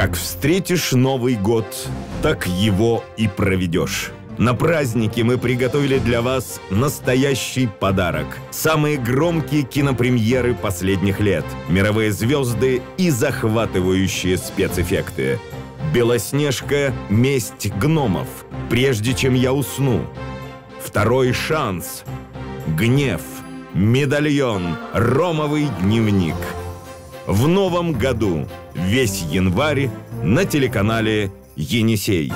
Как встретишь Новый год, так его и проведешь. На празднике мы приготовили для вас настоящий подарок. Самые громкие кинопремьеры последних лет, мировые звезды и захватывающие спецэффекты. «Белоснежка. Месть гномов». «Прежде чем я усну». «Второй шанс». «Гнев». «Медальон. Ромовый дневник». В новом году, весь январь, на телеканале «Енисей».